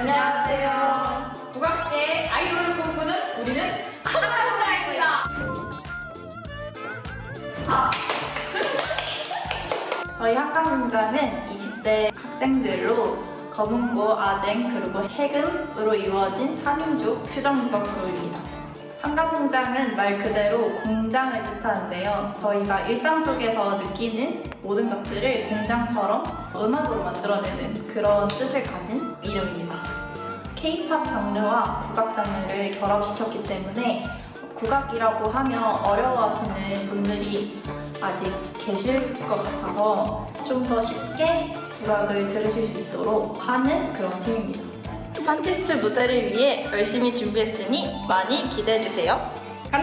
안녕하세요. 국악계 아이돌을 꿈꾸는 우리는 한국가입니다. 저희 한강공장은 20대 학생들로 검은고, 아쟁, 그리고 해금으로 이루어진 3인조 퓨전국악 그룹입니다. 한강공장은 말 그대로 공장을 뜻하는데요. 저희가 일상 속에서 느끼는 모든 것들을 공장처럼 음악으로 만들어내는 그런 뜻을 가진 이름입니다. K-팝 장르와 국악 장르를 결합시켰기 때문에 국악이라고 하면 어려워하시는 분들이 아직 계실 것 같아서 좀 더 쉽게 국악을 들으실 수 있도록 하는 그런 팀입니다. 판티스트 무대를 위해 열심히 준비했으니 많이 기대해주세요. 한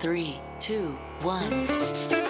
Three, two, one.